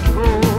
the cold.